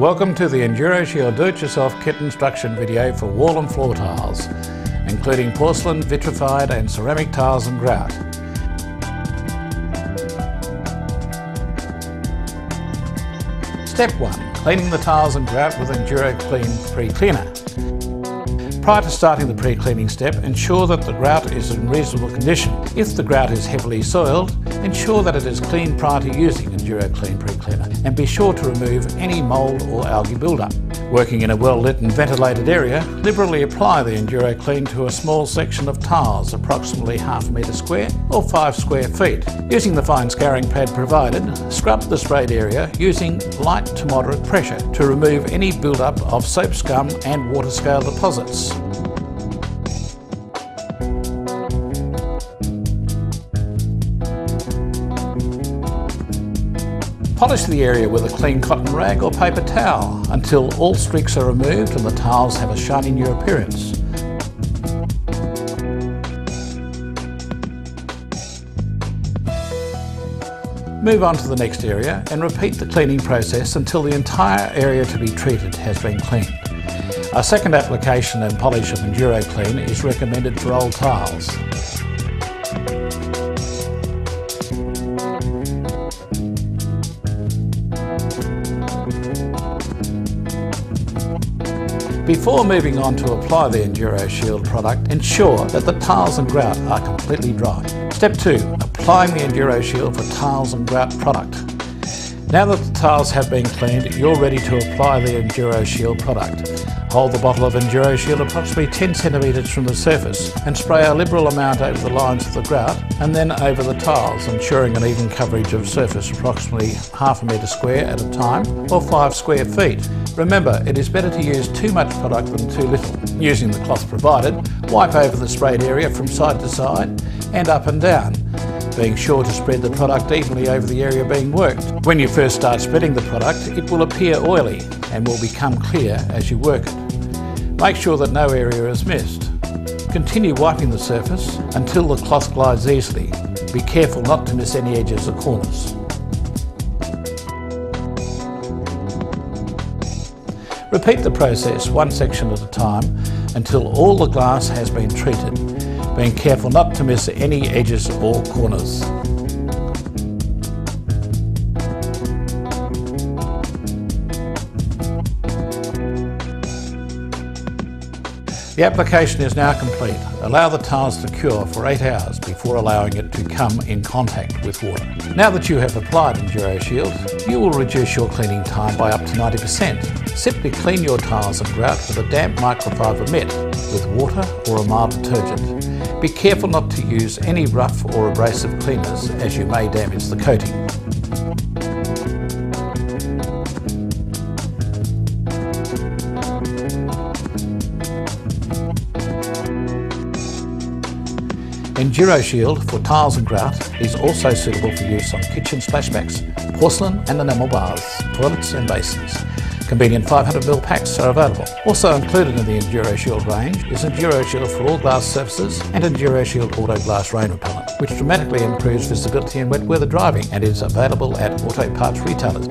Welcome to the EnduroShield do-it-yourself kit instruction video for wall and floor tiles, including porcelain, vitrified and ceramic tiles and grout. Step 1. Cleaning the tiles and grout with Enduro Clean Pre-Cleaner. Prior to starting the pre-cleaning step, ensure that the grout is in reasonable condition. If the grout is heavily soiled, ensure that it is clean prior to using Enduro Clean Pre-Cleaner and be sure to remove any mould or algae buildup. Working in a well-lit and ventilated area, liberally apply the Enduro Clean to a small section of tiles, approximately half a metre square or 5 square feet. Using the fine scouring pad provided, scrub the sprayed area using light to moderate pressure to remove any build-up of soap scum and water scale deposits. Polish the area with a clean cotton rag or paper towel until all streaks are removed and the tiles have a shiny new appearance. Move on to the next area and repeat the cleaning process until the entire area to be treated has been cleaned. A second application and polish of Enduro Clean is recommended for old tiles. Before moving on to apply the Enduro Shield product, ensure that the tiles and grout are completely dry. Step 2. Applying the Enduro Shield for tiles and grout product. Now that the tiles have been cleaned, you're ready to apply the Enduro Shield product. Hold the bottle of Enduro Shield approximately 10 centimetres from the surface and spray a liberal amount over the lines of the grout and then over the tiles, ensuring an even coverage of surface approximately half a metre square at a time or 5 square feet. Remember, it is better to use too much product than too little. Using the cloth provided, wipe over the sprayed area from side to side and up and down being sure to spread the product evenly over the area being worked. When you first start spreading the product, it will appear oily and will become clear as you work it. Make sure that no area is missed. Continue wiping the surface until the cloth glides easily. Be careful not to miss any edges or corners. Repeat the process one section at a time until all the glass has been treated being careful not to miss any edges or corners. The application is now complete. Allow the tiles to cure for 8 hours before allowing it to come in contact with water. Now that you have applied Enduro Shield, you will reduce your cleaning time by up to 90%. Simply clean your tiles and grout with a damp microfiber mitt with water or a mild detergent. Be careful not to use any rough or abrasive cleaners as you may damage the coating. Enduro Shield for tiles and grout is also suitable for use on kitchen splashbacks, porcelain and enamel baths, toilets and basins. Convenient 500ml packs are available. Also included in the Enduro Shield range is Enduro Shield for all glass surfaces and Enduro Shield Auto Glass Rain Repellent, which dramatically improves visibility in wet weather driving and is available at auto parts retailers.